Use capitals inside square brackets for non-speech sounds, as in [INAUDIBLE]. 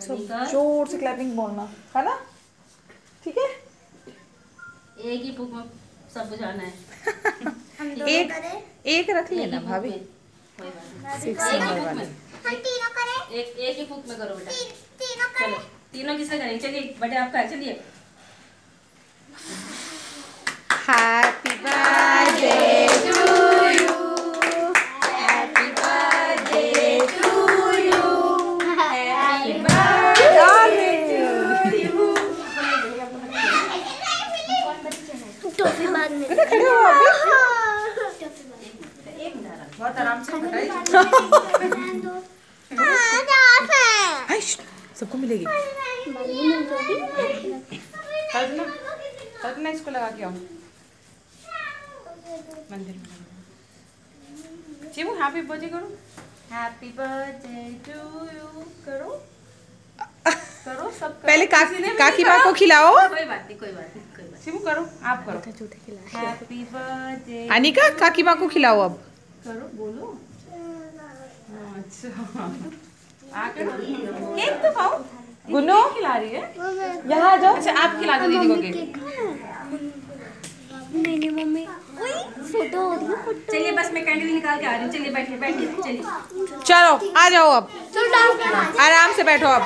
सब ज़ोर से क्लैपिंग बोलना है ना? ठीक है? एक ही बुक में सब बुझाना है। [LAUGHS] एक एक रख लेना भाभी। एक ही नंबर में करें? एक एक ही फूक में करो बेटा। तीनों किसने करें? किससे करेंगे? चलिए बटे आपका चलिए। टॉफी बाद में हो बहुत आराम से हाँ सबको मिलेगी कल्पना कल्पना इसको लगा के आओ मंदिर में चिमू हैप्पी बर्थडे करो हैप्पी बर्थडे टू यू करो करो सब करो। पहले ने काकी माँ को खिलाओ कोई बात नहीं कोई बात बात करा। आप करो। हैप्पी बर्थडे अनिका काकी माँ को खिलाओ अब। करो बोलो। अच्छा। केक तो खाओ। गुन्नू? खिला रही है। यहाँ आ जाओ। अच्छा आप खिला दो दीदी को केक। नहीं नहीं मम्मी फ़ोटो हो रही है चलिए बस मैं कैंडल निकाल के आ रही हूँ। चलिए बैठिए बैठिए चलिए। चलो आ जाओ अब। आराम से बैठो अब।